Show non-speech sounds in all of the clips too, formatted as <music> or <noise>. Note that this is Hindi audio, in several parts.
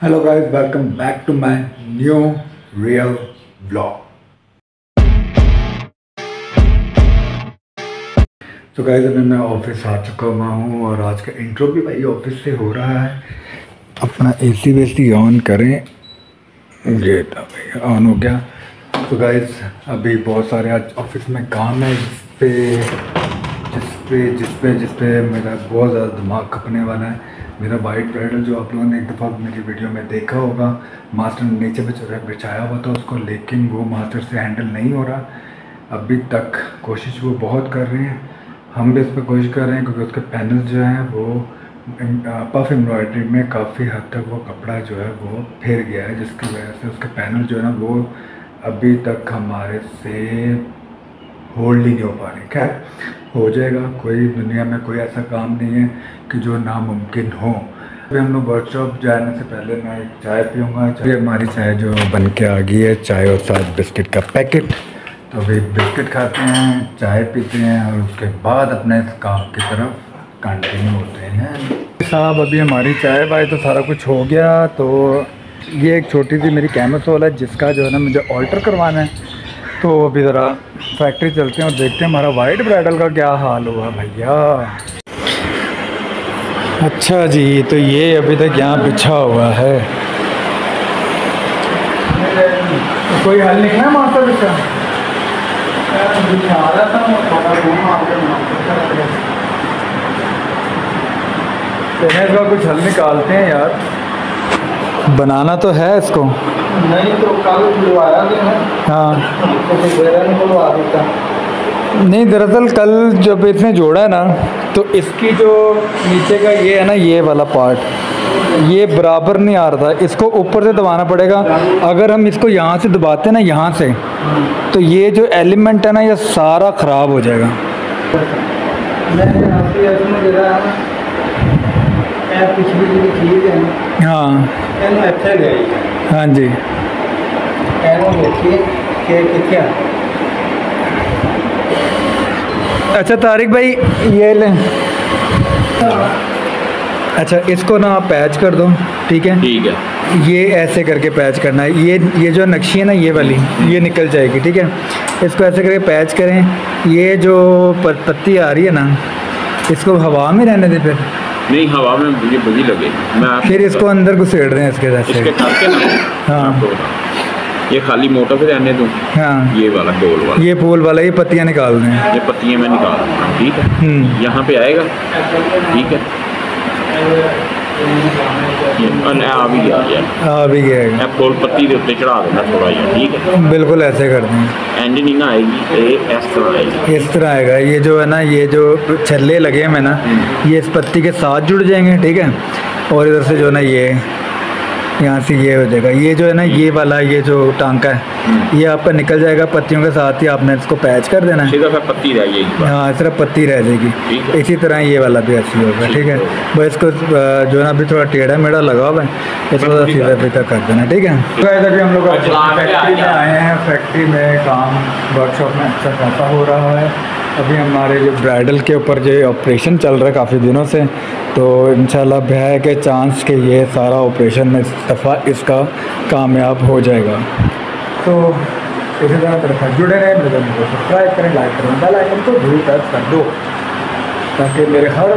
Hello guys, welcome back to my new real vlog. तो गाइस अभी मैं ऑफ़िस आ चुका हुआ हूँ और आज का इंट्रो भी भाई ऑफ़िस से हो रहा है। अपना एसी वेसी ऑन करें। ये भाई ऑन हो गया। तो गाइस अभी बहुत सारे आज ऑफ़िस में काम है जिस पे जिस पे जिस पे जिस पे मेरा बहुत ज़्यादा दिमाग खपने वाला है। मेरा वाइट ब्राइडल जो आप लोगों ने एक दफ़ा मेरी वीडियो में देखा होगा मास्टर नीचे बिछा बिछाया हुआ था उसको, लेकिन वो मास्टर से हैंडल नहीं हो रहा। अभी तक कोशिश वो बहुत कर रहे हैं। हम भी इस पर कोशिश कर रहे हैं क्योंकि उसके पैनल जो हैं वो पफ एम्ब्रॉयडरी में काफ़ी हद तक वो कपड़ा जो है वो फिर गया है, जिसकी वजह से उसके पैनल जो है ना, वो अभी तक हमारे से होल्ड ही नहीं हो पा रहे खैर, हो जाएगा, कोई दुनिया में कोई ऐसा काम नहीं है कि जो नामुमकिन हो। अभी हम लोग वर्कशॉप जाने से पहले मैं एक चाय पीऊँगा। चाय हमारी चाय जो बन के आ गई है, चाय और साथ बिस्किट का पैकेट। तो अभी बिस्किट खाते हैं, चाय पीते हैं और उसके बाद अपने इस काम की तरफ़ कंटिन्यू होते हैं। साहब, अभी हमारी चाय भाई तो सारा कुछ हो गया। तो ये एक छोटी सी मेरी कैमस वाला है, जिसका जो है ना मुझे ऑल्टर करवाना है। तो अभी ज़रा फैक्ट्री चलते हैं और देखते हैं हमारा वाइट ब्राइडल का क्या हाल हुआ भैया। अच्छा जी तो ये अभी तक यहाँ बिछा हुआ है। तो कोई हल निकला है मास्टर इसका इसका कुछ हल निकालते हैं यार। बनाना तो है इसको। नहीं हाँ। नहीं दरअसल कल जब इसने जोड़ा है ना तो इसकी जो नीचे का ये है ना ये वाला पार्ट ये बराबर नहीं आ रहा था। इसको ऊपर से दबाना पड़ेगा। अगर हम इसको यहाँ से दबाते ना यहाँ से तो ये जो एलिमेंट है ना ये सारा ख़राब हो जाएगा। हाँ हाँ जी अच्छा तारिक भाई ये लें अच्छा इसको ना आप पैच कर दो ठीक है ठीक है ये ऐसे करके पैच करना है ये ये जो नक्शी है ना ये वाली ये निकल जाएगी ठीक है इसको ऐसे करके पैच करें ये जो पत्ती आ रही है ना इसको हवा में रहने दे फिर नहीं हवा में मुझे बजी लगे। मैं फिर इसको अंदर घुसेड़ दें इसके इसके जैसे के ना? हाँ। ये खाली मोटा पे रहने दूँ? हाँ। ये वाला गोल वाला। ये पोल वाला ये पत्तियाँ निकाल दें। ये पत्तियाँ मैं निकाल दूँगा ठीक है? हम्म। यहाँ पे आएगा। ठीक है? ठीक है बिल्कुल ऐसे कर दें एंड नहीं ना आएगी ये इस तरह आएगी इस तरह आएगा ये जो है ना ये जो छल्ले लगे हैं ना ये इस पत्ती के साथ जुड़ जाएँगे ठीक है और इधर से जो है ना ये यहाँ से ये हो जाएगा। ये जो है ना ये वाला ये जो टांका है ये आपका निकल जाएगा पत्तियों के साथ ही आपने इसको पैच कर देना है। पत्ती रह जाएगी। हाँ सिर्फ़ पत्ती रह जाएगी। इसी तरह ये वाला भी ऐसी होगा ठीक है? बस इसको जो है ना अभी थोड़ा टेढ़ा मेढ़ा लगा हुआ है इसको थोड़ा सीधा कर। देना ठीक है? अभी हम लोग फैक्ट्री में आए हैं फैक्ट्री में काम वर्कशॉप में अच्छा खासा हो रहा है। अभी हमारे जो ब्राइडल के ऊपर जो ऑपरेशन चल रहा है काफ़ी दिनों से तो इन है कि चांस कि ये सारा ऑपरेशन इस दफ़ा इसका कामयाब हो जाएगा। तो इसी तरह तरफ़ जुड़े रहें मेरे को सब्सक्राइब करें लाइक करें बेल आइकन को ज़रूर प्रेस कर दो ताकि मेरे हर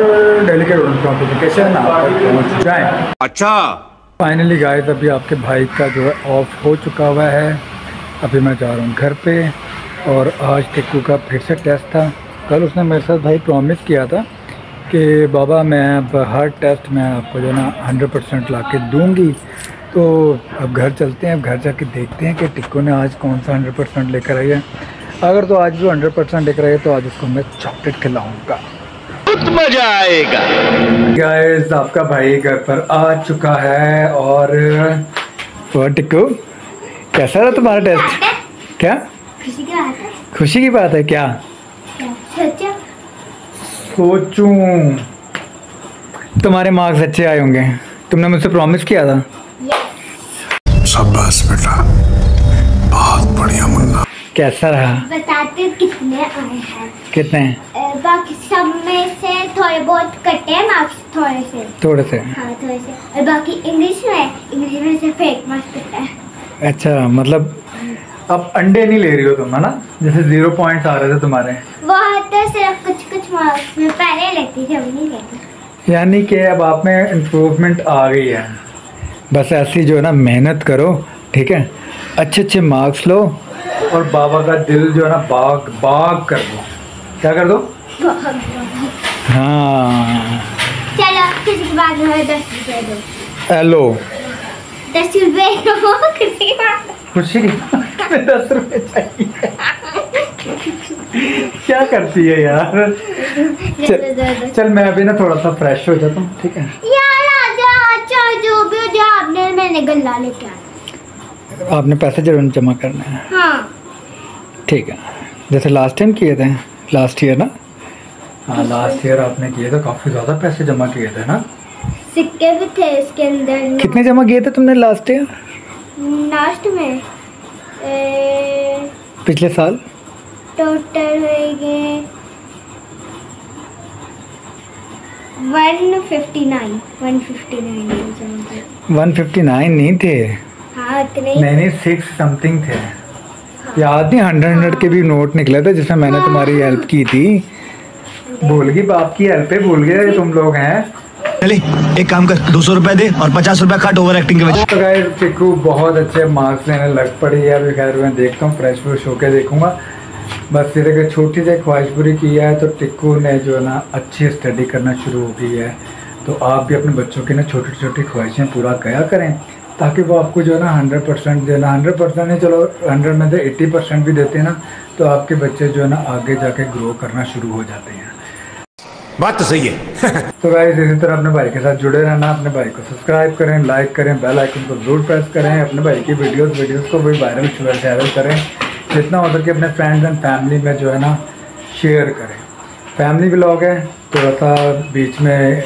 डेली के नोटिफिकेशन आप तक पहुँच जाएँ। अच्छा। फाइनली गाइस अभी आपके भाई का जो है ऑफ़ हो चुका हुआ है। अभी मैं जा रहा हूँ घर पे। और आज टिक्कू का फिर से टेस्ट था। कल उसने मेरे साथ भाई प्रॉमिस किया था कि बाबा मैं अब हर टेस्ट में आपको जो है ना हंड्रेड परसेंट ला के दूँगी। तो अब घर चलते हैं अब घर जाके देखते हैं कि टिक्कू ने आज कौन सा हंड्रेड परसेंट लेकर आई है। अगर तो आज भी हंड्रेड परसेंट लेकर आई है तो आज उसको मैं चॉकलेट खिलाऊँगा। मज़ा आएगा। गाइस आपका भाई घर पर आ चुका है और और टिक्कू कैसा रहा तुम्हारा टेस्ट क्या? खुशी की बात है? खुशी की बात है क्या? सोचो। सोचूं। तुम्हारे मार्क्स अच्छे आए होंगे। तुमने मुझसे प्रॉमिस किया था। शाबाश बेटा। बहुत बढ़िया मुन्ना। कैसा रहा? बताते कितने आए हैं? कितने? बाकी सब में से थोड़े बहुत कटे हैं मार्क्स थोड़े से। थोड़े से। हाँ थोड़े से। और बाकी इंग्लिश में इंग्लिश में से फेक मार्क्स है। अच्छा मतलब अब अंडे नहीं ले रही हो तुम है ना? जैसे ज़ीरो पॉइंट्स आ रहे थे तुम्हारे। वो तो सिर्फ़ कुछ कुछ मार्क्स में पहले लेती थी अब नहीं लेती यानी कि अब आप में इम्प्रूवमेंट आ गई है। बस ऐसी जो है ना मेहनत करो ठीक है? अच्छे अच्छे मार्क्स लो और बाबा का दिल जो है ना बाग बाग कर दो। क्या कर दो? हाँ। चलो किसी के बाद दस रुपये दो। हेलो दस रुपये खुशी <laughs> हमें दस रुपए चाहिए क्या करती है यार? चल। चल मैं अभी ना थोड़ा सा फ्रेश हो जाता हूँ ठीक है? यार आजा अच्छा जो भी जो आपने मैंने गल्ला लेके आया आपने पैसे ज़रूर जमा करने हैं। हाँ। ठीक है। जैसे लास्ट टाइम किए थे लास्ट ईयर ना? हाँ लास्ट ईयर आपने किए थे काफ़ी ज़्यादा पैसे जमा किए थे ना? सिक्के भी थे इसके अंदर। कितने जमा किए थे तुमने लास्ट ईयर लास्ट में। पिछले साल? टोटल हो गए one fifty nine one fifty nine 159 नहीं थे? हाँ इतने ही नहीं नहीं सिक्स समथिंग थे याद नहीं हंड्रेड हंड्रेड के भी नोट निकले थे जिसमें मैंने तुम्हारी हेल्प की थी। भूल गई बाप की हेल्प पे भूल गए तुम लोग हैं। चले एक काम कर दो सौ रुपए दे और पचास रुपए काट ओवर एक्टिंग के वजह तो गाइस चिक्कू बहुत अच्छे मार्क्स लेने लग पड़ी है अभी खैर मैं देखता हूँ फ्रेश फ्रेश होके देखूँगा। बस फिर एक छोटी सी ख्वाहिश पूरी की है तो टिक्कू ने जो है ना अच्छी स्टडी करना शुरू हो गई है। तो आप भी अपने बच्चों की ना छोटी छोटी ख्वाहिशें पूरा किया करें ताकि वो आपको जो है ना हंड्रेड परसेंट देना हंड्रेड परसेंट नहीं चलो हंड्रेड में से एट्टी परसेंट भी देते हैं ना तो आपके बच्चे जो है ना आगे जाके ग्रो करना शुरू हो जाते हैं। बात तो सही है। <laughs> तो गाइस इसी तरह अपने भाई के साथ जुड़े रहना, अपने भाई को सब्सक्राइब करें लाइक करें बेल आइकन को ज़रूर प्रेस करें, अपने भाई की वीडियोस वीडियोस को भी वायरल शेयर करें। जितना हो सके अपने फ्रेंड्स एंड फैमिली में जो है ना शेयर करें। फैमिली ब्लॉग है थोड़ा सा बीच में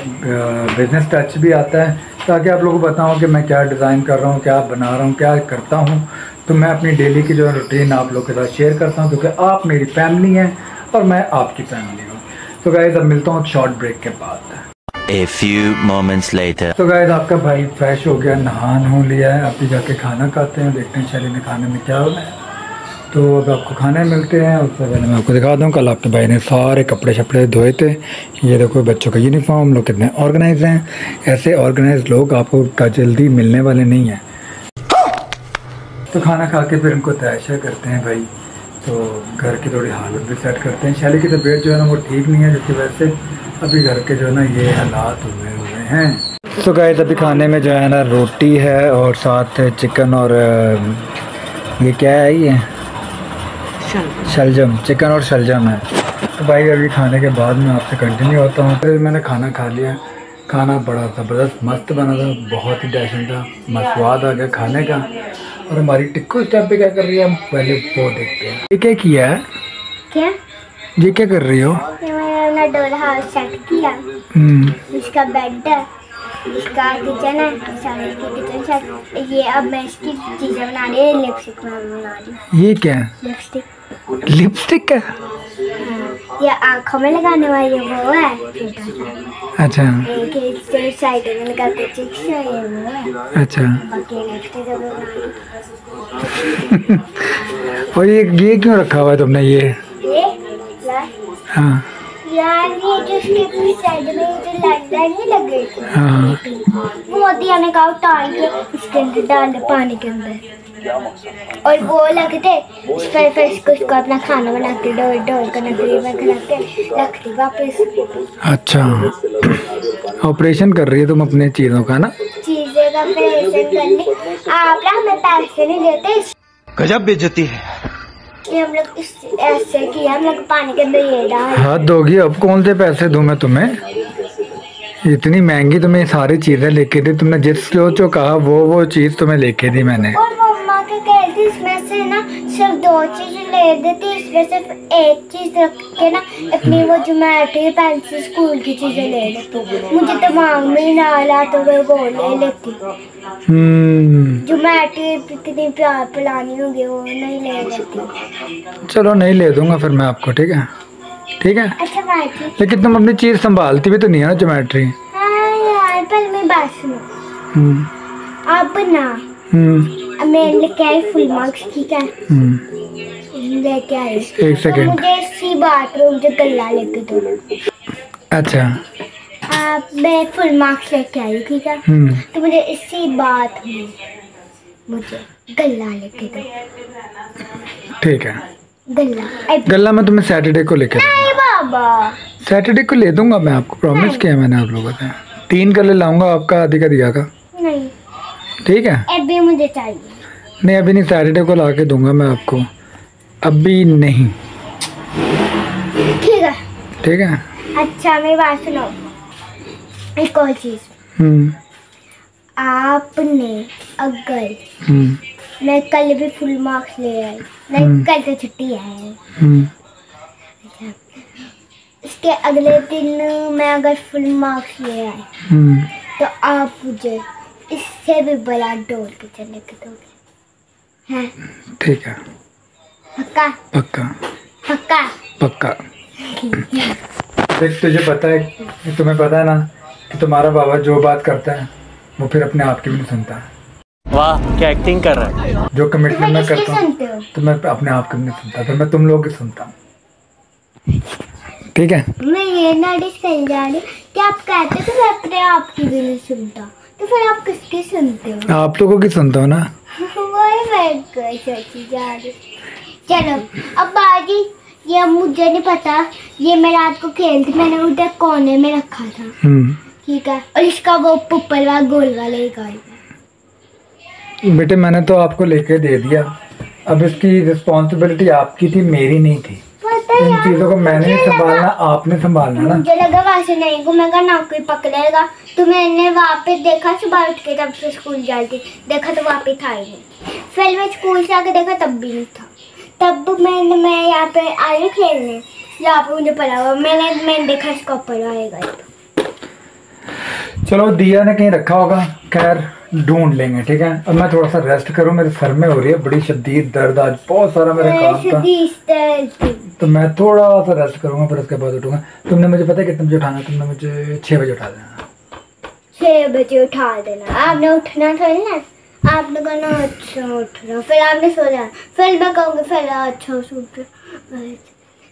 बिज़नेस टच भी आता है, ताकि आप लोगों को बताऊँ कि मैं क्या डिज़ाइन कर रहा हूँ, क्या बना रहा हूँ, क्या करता हूँ। तो मैं अपनी डेली की जो है रूटीन आप लोग के साथ शेयर करता हूँ, क्योंकि आप मेरी फैमिली हैं और मैं आपकी फैमिली हूँ। तो गाइज़ अब मिलता हूँ शॉर्ट ब्रेक के बाद। A few moments later. तो गाइज़ आपका भाई फ्रेश हो गया नहा हो लिया है। अभी जाके खाना खाते हैं देखते हैं शैली ने खाने में क्या होना है। तो अब आपको खाने मिलते हैं उससे पहले मैं आपको दिखा दूँ कल आपके भाई ने सारे कपड़े शपड़े धोए थे। ये देखो बच्चों का यूनिफॉर्म लोग कितने ऑर्गेनाइज हैं। ऐसे ऑर्गेनाइज लोग आपको का जल्दी मिलने वाले नहीं हैं। तो खाना खा के फिर उनको तैशा करते हैं भाई। तो घर की थोड़ी हालत भी सेट करते हैं। शैली की तबीयत जो है ना वो ठीक नहीं है जिसकी वजह से अभी घर के जो है ना ये हालात हुए हुए हैं। तो गाइस अभी खाने में जो है ना रोटी है और साथ चिकन और ये क्या है ये? शलजम। चिकन और शलजम है। तो भाई अभी खाने के बाद मैं आपसे कंटिन्यू होता हूँ। फिर मैंने खाना खा लिया। खाना बड़ा ज़बरदस्त मस्त बना था बहुत ही डैशन था मस्त स्वाद आ गया खाने का। और हमारी टिक्को इस टाइम पे क्या कर रही है? हम पहले वो देखते हैं। ये क्या किया है? क्या? ये क्या कर रही हो? ये मैंने डोल हाउस सेट किया। हम्म, इसका बेड है। इसका किचन है। किचन सेट ये अब मैं इसकी चीज़ें बना रही है। लिपस्टिक बना रही ये क्या है? लिपस्टिक लिपस्टिक का ये आँखों में लगाने वाली वो है अच्छा साइड में लगाते चिक्स है ये वो है अच्छा और ये ये क्यों रखा हुआ है तुमने ये ये हाँ यार ये जो उसके साइड में जो लाइट लाइट नहीं लग गई थी? हाँ। मोदी ने कहा उतार के इसके अंदर डाल दे पानी के अंदर। और वो लगते फिर फिर इसको इसको अपना खाना बना के डोल डोल कर नकली में खिला के रख दी वापस। अच्छा। ऑपरेशन कर रही है तुम अपने चीज़ों का ना? चीज़ें का ऑपरेशन कर ली आप ना हमें पैसे नहीं देते। गजब बेइज्जती है। इसलिए दोगी लोग इस ऐसे किया हम लोग पानी के अंदर ये डाल हद होगी अब कौन से पैसे दूँ मैं तुम्हें? इतनी महँगी तुम्हें सारी चीज़ें लेके दी तुमने जिस जो जो कहा वो वो चीज़ तुम्हें लेके दी मैंने। और के थी इसमें से ना सिर्फ़ दो चीज़ ले देती इसमें सिर्फ़ एक चीज़ रख के ना अपनी वो ज्योमेट्री पेंसिल स्कूल की चीज़ें ले लेती मुझे दिमाग में ही ना आला तो मैं वो ले लेती हम्म। ज्योमेट्री कितनी प्यार पिलानी होगी वो नहीं ले लेती चलो नहीं ले दूँगा फिर मैं आपको ठीक है? ठीक है? अच्छा लेकिन तुम अपनी चीज़ संभालती भी तो नहीं है ना ज्योमेट्री हाँ पहले मेरी बात सुनो। हम्म। आप ना हम्म। मैं लेके आई फुल मार्क्स ठीक है? हम्म। लेके आई एक तो सेकेंड मुझे इसी बात में मुझे गल्ला लेके दो। अच्छा। आप मैं फुल मार्क्स लेके आई ठीक है? हम्म। तो मुझे इसी बात में मुझे गल्ला लेके दो। ठीक है। गल्ला ए, गल्ला मैं तुम्हें सैटरडे को लेकर नहीं बाबा। सैटरडे को ले दूँगा मैं आपको प्रॉमिस किया मैंने आप लोगों से। तीन गले लाऊँगा आपका आदि का दिया का। नहीं। ठीक है। अभी मुझे चाहिए। नहीं अभी नहीं सैटरडे को ला के दूँगा मैं आपको। अभी नहीं। ठीक है। ठीक है? अच्छा मेरी बात सुनो। एक और चीज़। हम्म। आपने अगर हम्म। मैं कल भी फुल मार्क्स ले आई मैं कल तो छुट्टी है। हम्म। इसके अगले दिन मैं अगर फुल मार्क्स ले आई हम्म। तो आप मुझे इससे भी बड़ा डोल के चले के दोगे। ठीक है। पक्का? पक्का। पक्का? पक्का। देख तुझे पता है तुम्हें पता है ना कि तुम्हारा बाबा जो बात करता है वो फिर अपने आप की भी नहीं सुनता। वाह क्या एक्टिंग कर रहा है? जो तो कमिटमेंट मैं मैं करता हूँ तो मैं अपने आप की भी नहीं सुनता फिर मैं तुम लोग की सुनता हूँ। ठीक है? मैं ये नोटिस कर जा रही कि आप कहते हो कि मैं अपने आप की भी नहीं सुनता तो फिर आप किसकी सुनते हो? आप लोगों की सुनता हूँ ना? वही जा रही चलो अब बाजी ये मुझे नहीं पता ये मैं रात को खेलती मैंने उधर कोने में रखा था। हम्म। ठीक है और इसका वो पुप्पल वाला गोल वाला ही गाय बेटे मैंने तो आपको लेके दे दिया। अब इसकी रिस्पॉन्सिबिलिटी आपकी थी मेरी नहीं थी। इन चीज़ों को मैंने संभालना आपने संभालना ना? मुझे लगा वैसे नहीं को नहीं घूमेगा ना कोई पकड़ेगा तो मैंने वहाँ पे देखा सुबह उठ के तब से स्कूल जाती देखा तो वहाँ पे था ही नहीं। फिर मैं स्कूल से आके देखा तब भी नहीं था। तब मैंने मैं यहाँ पे आई खेलने। यहाँ पे मुझे पड़ा हुआ मैंने मैंने देखा इसका ऊपर आएगा। चलो दिया ने कहीं रखा होगा। खैर ढूंढ लेंगे ठीक है? अब मैं थोड़ा सा रेस्ट करूँ मेरे सर में हो रही है बड़ी शदीद दर्द आज बहुत सारा मेरा काम था। तो मैं थोड़ा सा रेस्ट करूँगा फिर उसके बाद उठूँगा। तुमने मुझे पता है कितने बजे उठाना तुमने मुझे छः बजे उठा देना। छह बजे उठा देना। आपने उठना था ना। आपने कहना अच्छा उठना। फिर आपने सो जाना फिर मैं कहूँगी फिर अच्छा उठ।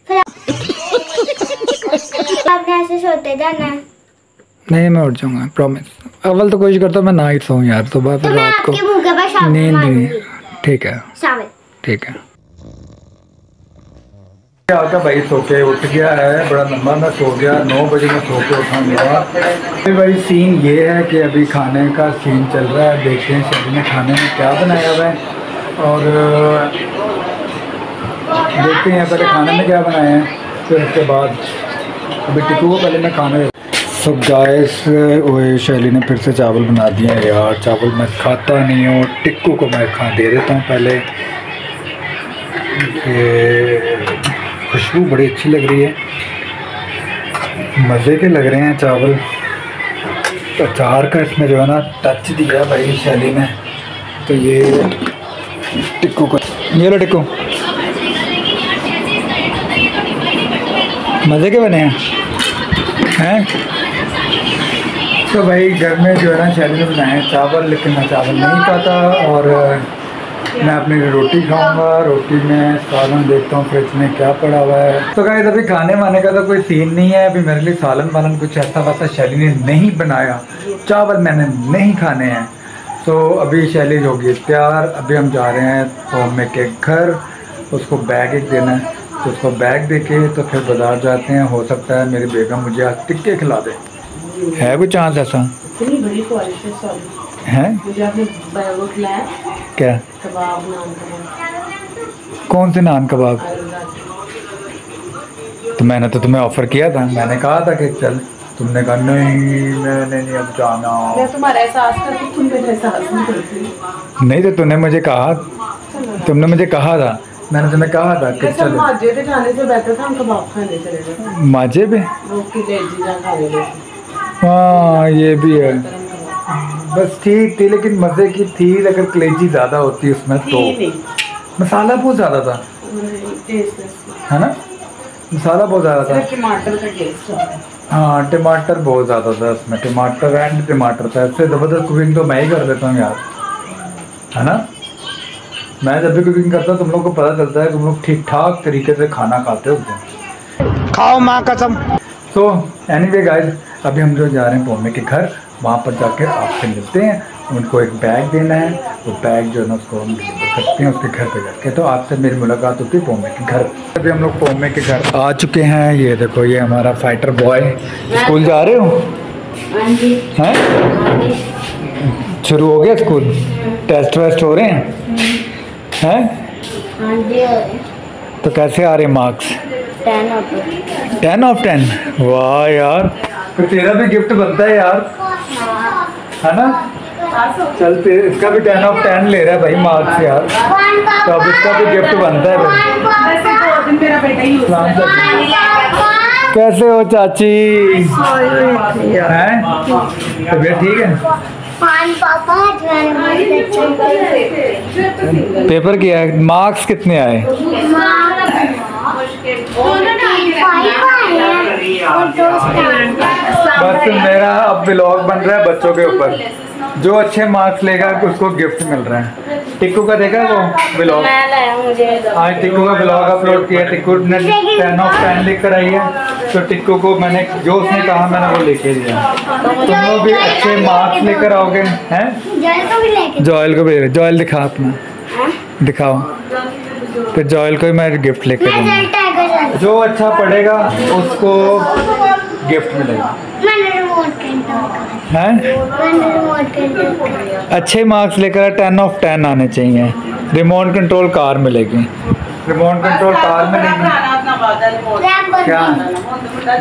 फिर आपने ऐसे सोते जाना नहीं मैं उठ जाऊँगा प्रॉमिस अव्वल तो कोशिश करता हूँ मैं ना ही सोऊं यार सुबह तो फिर मैं रात को नींद नहीं मारूँगी। ठीक है। ठीक है। भाई? सो के उठ गया है बड़ा लंबा मैं सो गया नौ बजे मैं सो के उठाऊँगा। अभी भाई सीन ये है कि अभी खाने का सीन चल रहा है देखते हैं सभी ने खाने में क्या बनाया हुआ है। और देखते हैं पहले खाने में क्या बनाया है फिर उसके बाद। अभी टिकू को पहले मैं खाने सब गाइस ओए शैली ने फिर से चावल बना दिए हैं यार। चावल मैं खाता नहीं हूँ, टिक्कू को मैं खा दे देता हूँ पहले। खुशबू बड़ी अच्छी लग रही है। मज़े के लग रहे हैं चावल। अचार का इसमें जो है ना टच दिया भाई शैली ने। तो ये टिक्कू को ये लो टिक्कू। मज़े के बने हैं। हैं? तो भाई घर में जो है ना ने बनाए चावल, लेकिन मैं चावल नहीं खाता और मैं अपनी रोटी खाऊँगा, रोटी में सालन देखता हूँ, फ्रिज में क्या पड़ा हुआ है। तो गाइस अभी खाने वाने का तो कोई सीन नहीं है, अभी मेरे लिए सालन वालन कुछ ऐसा वैसा शैली ने नहीं बनाया। चावल मैंने नहीं खाने हैं। तो अभी शैली होगी, तैयार। अभी हम जा रहे हैं तो के घर। उसको बैग एक देना है। तो उसको बैग दे के तो फिर बाज़ार जाते हैं। हो सकता है मेरी बेगम मुझे आज टिक्के खिला दे। है कोई चांस ऐसा? इतनी बड़ी ख्वाहिश है क्या? कबाब नान कबाब कौन से नान कबाब? तो मैंने तो तुम्हें ऑफ़र किया था। मैंने कहा था कि चल तुमने कहा नहीं मैंने नहीं अब जाना। मैं तुम्हारा एहसास करती तुम मेरा एहसास नहीं करती। नहीं तो तूने मुझे कहा तुमने मुझे कहा था। मैंने तुम्हें कहा था कि चलो। माजे पे हाँ ये भी है। बस ठीक थी लेकिन मज़े की थी अगर कलेजी ज़्यादा होती उसमें तो। मसाला बहुत ज़्यादा था। है ना? मसाला बहुत ज़्यादा था। टमाटर का टेस्ट हाँ। टमाटर बहुत ज़्यादा था इसमें टमाटर एंड टमाटर था। इससे ज़बरदस्त कुकिंग तो मैं ही कर देता हूँ यार। है ना? मैं जब भी कुकिंग करता हूँ तुम लोग को पता चलता है तुम लोग ठीक ठाक तरीके से खाना खाते हो। खाओ माँ कसम। सो एनी वे गाइज़ अभी हम जो जा रहे हैं बॉम्बे के घर वहाँ पर जाकर आपसे मिलते हैं। उनको एक बैग देना है। वो बैग जो है ना उसको हम डिलीवर करते हैं उसके घर पे जाके। तो आपसे मेरी मुलाकात होती है बॉम्बे के घर। अभी हम लोग बॉम्बे के घर आ चुके हैं। ये देखो ये हमारा फाइटर बॉय स्कूल जा रहे हो? हैं शुरू हो गया स्कूल टेस्ट वेस्ट हो रहे हैं? हैं? हाँ तो कैसे आ रहे हैं मार्क्स टेन ऑफ़ टेन वाह यार। तो तेरा भी गिफ्ट बनता है यार। है ना? चल इसका भी टेन ऑफ़ टेन ले रहा है भाई मार्क्स यार। तो अब इसका भी गिफ्ट बनता है भाई। वैसे दो दिन मेरा बेटा ही सलाम चाची। कैसे हो चाची? हैं? तबीयत ठीक है? पापा आज मैंने बहुत पेपर किया है? मार्क्स कितने आए? बस मेरा अब ब्लॉग बन रहा है बच्चों के ऊपर। जो अच्छे मार्क्स लेगा उसको गिफ्ट मिल रहा है। टिक्कू का देखा वो ब्लॉग मैं लाया मुझे आज टिक्कू का ब्लॉग अपलोड किया। टिक्कू ने टेन ऑफ़ टेन लिख कर आई है। तो टिक्कू को मैंने जो उसने कहा मैंने वो लेके दिया। तुम लोग भी अच्छे मार्क्स लेकर आओगे हैं? जल को भी लेके जॉयल जॉयल दिखा अपना। दिखाओ। फिर जॉयल को ही मैं गिफ्ट लेके मैं दूँगा। जो अच्छा पढ़ेगा उसको गिफ्ट मिलेगा। मैंने रिमोट कंट्रोल करा। हैं? मैंने रिमोट कंट्रोल करा। अच्छे मार्क्स लेकर टेन ऑफ़ टेन आने चाहिए। रिमोट कंट्रोल कार मिलेगी। रिमोट कंट्रोल कार मिलेगी। क्या?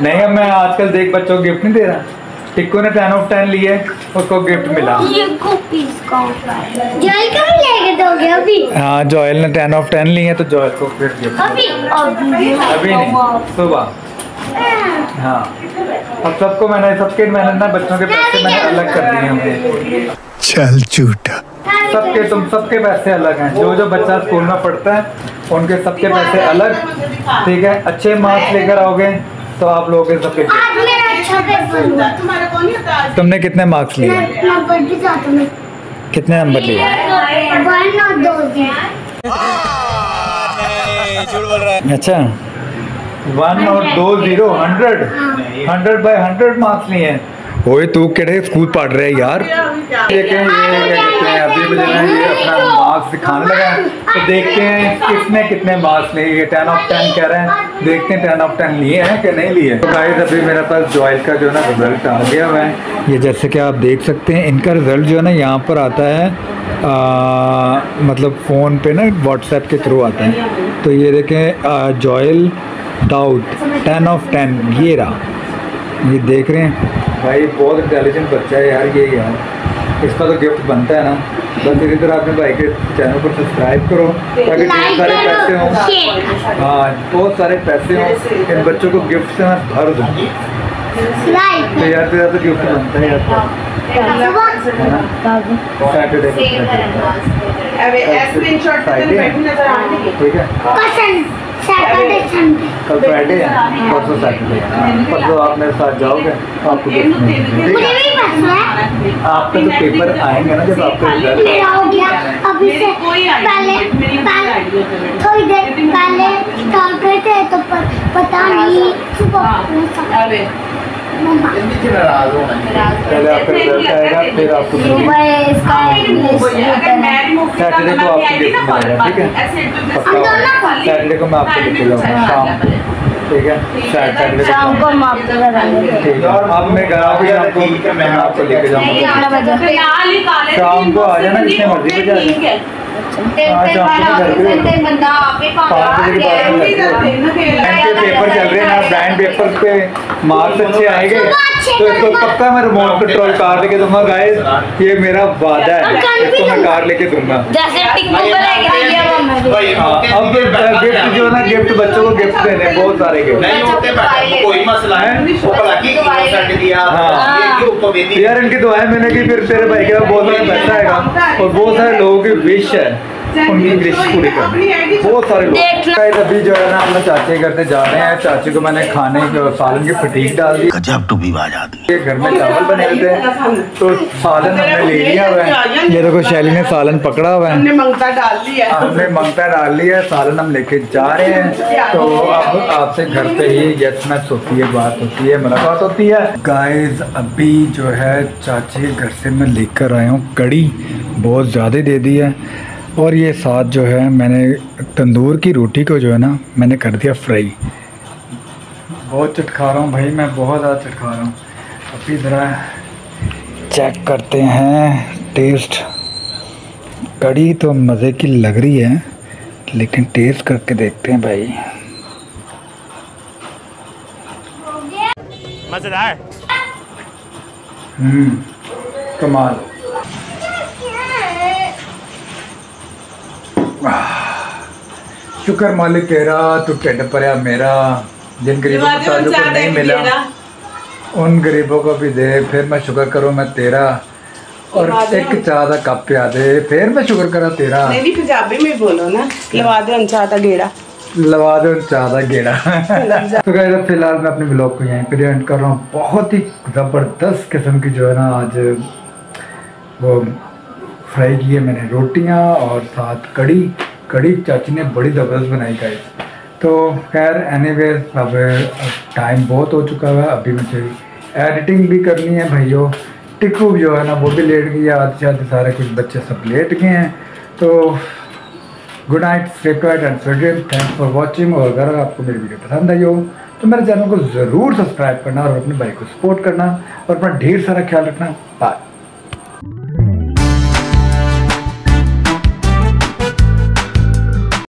नहीं अब मैं आजकल देख बच्चों को गिफ्ट नहीं दे रहा। टिक्कू ने टेन ऑफ़ टेन लिए उसको गिफ्ट मिला। ये कॉपीज का जल का लेके अभी? हाँ जॉयल ने टेन ऑफ़ टेन लिए तो जॉयल को फिर गिफ्ट अभी अभी अभी नहीं सुबह। हाँ। अब सबको मैंने सबके मैंने ना बच्चों के पैसे मैंने अलग कर दिए हमने चल झूठा। सबके तुम सबके पैसे अलग हैं। जो जो बच्चा स्कूल में पढ़ता है उनके सबके पैसे अलग। ठीक है? अच्छे मार्क्स लेकर आओगे तो आप लोगों के सबके अच्छा तुमने कितने मार्क्स लिए? हूँ। कितने नंबर लिए? दिन अच्छा। वन और दो zero hundred hundred by hundred marks लिए। हैं ओए तू केड़े स्कूल पढ़ रहे यार? देखें ये क्या कहते हैं अभी मुझे ना ये अपना मार्क्स दिखाने लगा है। तो देखते हैं किसने कितने मार्क्स लिए ये टेन ऑफ़ टेन कह रहे हैं। देखते हैं टेन ऑफ़ टेन लिए हैं कि नहीं लिए। तो गाइस अभी मेरे पास जॉयल का जो है ना रिज़ल्ट आ गया है। ये जैसे कि आप देख सकते हैं इनका रिज़ल्ट जो है ना यहाँ पर आता है आ, मतलब फ़ोन पे ना व्हाट्सएप के थ्रू आता है। तो ये देखें Joel doubt ten of ten ये रहा। ये देख रहे हैं। भाई बहुत इंटेलिजेंट बच्चा है यार ये यार। इसका तो गिफ्ट बनता है ना। बस इसी तरह अपने भाई के चैनल को सब्सक्राइब करो ताकि बहुत सारे पैसे हों। हाँ बहुत सारे पैसे हों। इन बच्चों को गिफ्ट से मैं भर दूँ। लाइक तो यार तेरा तो गिफ्ट बनता है यार। है। ठीक है। कल फ्राइडे है परसों सैटरडे परसों आप मेरे साथ जाओगे तो आपको भी आपके तो पेपर आएँगे ना जब आपका हो अभी से पहले थोड़ी देर पहले स्टार्ट करते तो पता नहीं सुबह अबे मम्मा पहले आपका आपको सैटरडे को आपको गिफ्ट मिलेगा ठीक है सैटरडे को मैं आपको लेके जाऊँगा शाम ठीक है सैटरडे को आपको ठीक है आप मैं घर आओगे शाम को मैं आपको लेके जाऊँगा शाम को आ जाना जितने मर्ज़ी जाना। पे होता के के पेपर चल रहे हैं। ना बैंक पेपर पे मार्क्स अच्छे आएँगे तो इसको पक्का मैं रिमोट कंट्रोल कार लेके दूँगा गाइस ये मेरा वादा है इसको मैं कार लेके दूँगा को अब गिफ्ट जो है। ना गिफ्ट बच्चों को गिफ्ट देने बहुत सारे गिफ्ट की यार इनकी दुआएँ मिलेगी फिर तेरे भाई के बहुत सारा पैसा आएगा। और बहुत सारे लोगों की विश है। उनकी इंग्लिश पूरी करनी। बहुत सारे लोग Guys, अभी जो है ना हम चाचे के जा रहे हैं। चाची को मैंने खाने के सालन की फटीक डाल दी। गजब टू बी घर में चावल बने तो सालन हमने ले लिया हुआ है। ये देखो शैली ने सालन पकड़ा हुआ है। हमने मंगता डाल दिया हमने मंगता डाल लिया है। सालन हम लेके जा रहे हैं। तो अब आपसे घर पे ही यस मैच होती है बात होती है मुलाकात होती है। गाइस अभी जो है चाची के घर से मैं लेकर आया हूँ कड़ी। बहुत ज़्यादा दे दी है। और ये साथ जो है मैंने तंदूर की रोटी को जो है ना मैंने कर दिया फ्राई बहुत चटखा रहा हूँ भाई मैं बहुत ज़्यादा चटखा रहा हूँ। अभी ज़रा चेक करते हैं टेस्ट कड़ी तो मज़े की लग रही है लेकिन टेस्ट करके देखते हैं भाई। मज़ेदार। हम्म कमाल। शुक्र मालिक तेरा तू ढिड भरिया मेरा। जिन गरीबों को ताजों को नहीं मिला उन गरीबों को भी दे फिर मैं शुक्र करूँ मैं तेरा। और एक चाह का कप पिया दे फिर मैं शुक्र करा तेरा। नहीं पंजाबी में बोलो ना लवा दो अनचाह का गेड़ा। लगा दो चाहता गेड़ा। <laughs> तो फ़िलहाल मैं अपने ब्लॉग को यहीं पर एंड कर रहा हूँ। बहुत ही ज़बरदस्त किस्म की जो है ना आज वो फ्राई की है मैंने रोटियाँ और साथ कड़ी कड़ी चाची ने बड़ी ज़बरदस्त बनाई गाइस तो खैर एनी अब टाइम बहुत हो चुका है, अभी मुझे एडिटिंग भी करनी है, भाइयों। टिकू जो है ना, वो भी लेट गया आधे से आधे सारे कुछ बच्चे सब लेट गए हैं। तो गुड नाइट राइट एंड स्वेडियम थैंक्स फॉर वॉचिंग और अगर आपको मेरी वीडियो पसंद आई हो तो मेरे चैनल को ज़रूर सब्सक्राइब करना और अपने भाई को सपोर्ट करना और अपना ढेर सारा ख्याल रखना। बाय